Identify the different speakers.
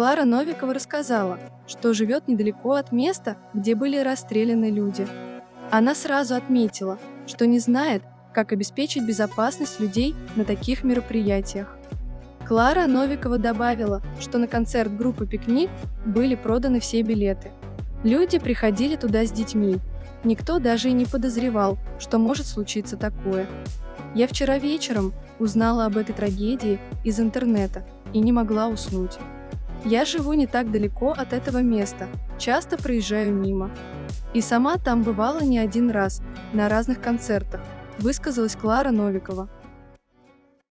Speaker 1: Клара Новикова рассказала, что живет недалеко от места, где были расстреляны люди. Она сразу отметила, что не знает, как обеспечить безопасность людей на таких мероприятиях. Клара Новикова добавила, что на концерт группы «Пикник» были проданы все билеты. Люди приходили туда с детьми. Никто даже и не подозревал, что может случиться такое. Я вчера вечером узнала об этой трагедии из интернета и не могла уснуть. Я живу не так далеко от этого места, часто проезжаю мимо. И сама там бывала не один раз, на разных концертах, высказалась Клара Новикова.